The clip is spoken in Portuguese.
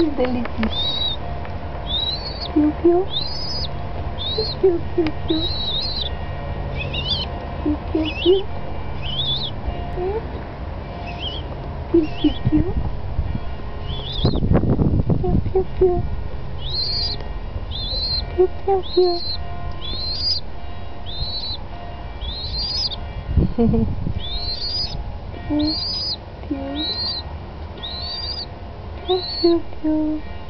delícia. Piu, piu. Piu, piu, piu. Piu, piu, piu. Piu, piu, piu. Piu, piu, piu. Piu, piu, piu. piu, piu. Piu, piu, piu.